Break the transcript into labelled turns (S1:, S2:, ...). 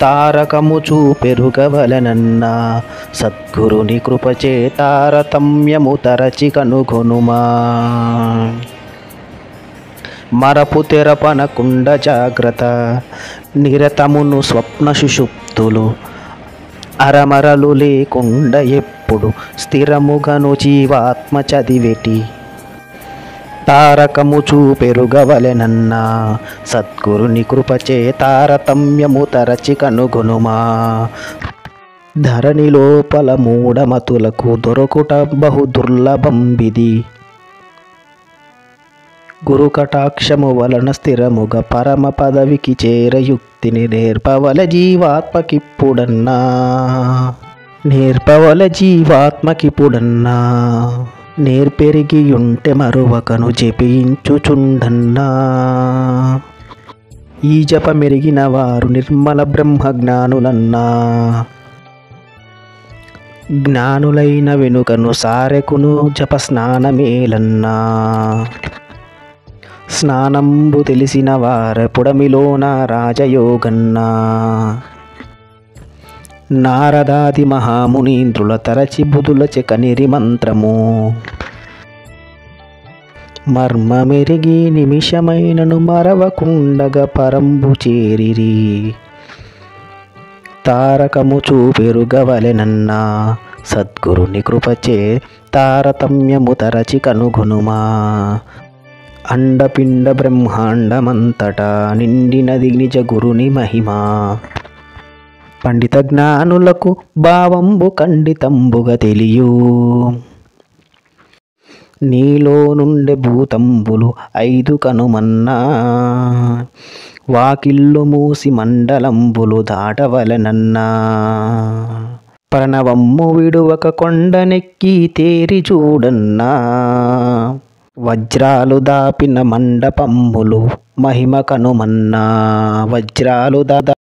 S1: తారకము చూపెరుగవలనన్నా. సద్గురుని కృపచే తారతమ్యము తరచి కనుగొనుమా. మరపు తెరపనకుండ జాగ్రత్త. నిరతమును స్వప్న సుషుప్తులు. అరమరలు లేకుండ ఎప్పుడు స్థిరముగను జీవాత్మ చదివెటి. తారకము చూపెరుగవలెనన్నా. సద్గురుని కృపచే తారతమ్యము తరచి కనుగొనుమా. ధరణి లోపల మూఢమతులకు దొరకుట బహు దుర్లభంబిది గురు కటాక్షము వలన స్థిరముగ పరమ పదవికి చేరయుక్తిని నేర్పవల జీవాత్మకిప్పుడన్నా. నేర్పవల జీవాత్మకిప్పుడన్నా. నేర్పెరిగి ఉంటే మరువకను జపించుచుండన్నా ఈ జప మెరిగిన వారు నిర్మల బ్రహ్మ జ్ఞానులన్నా జ్ఞానులైన వెనుకను సారెకును జప స్నానమేలన్నా స్నానంబు తెలిసిన వార పుడమిలోన రాజయోగన్నా. నారదాది మహామునీంద్రుల తరచి బుధుల కనిరి మంత్రము. మర్మమెరిగి నిమిషమైనను మరవకుండగ పరంబు చేరిరి. తారకము చూపెరుగవలెనన్నా సద్గురుని కృపచే తారతమ్యము తరచి కనుగొనుమా. అండపిండ బ్రహ్మాండమంతటా నిండినది నిజ గురుని మహిమా. పండిత జ్ఞానులకు భావంబు ఖండితంబుగా తెలియు. నీలో నుండే భూతంబులు ఐదు కనుమన్నా. వాకిల్లు మూసి మండలంబులు దాటవలనన్నా. ప్రణవమ్ము విడువక కొండనెక్కి తేరి చూడన్నా. వజ్రాలు దాపిన మండపమ్ములు మహిమ కనుమన్నా. వజ్రాలు దా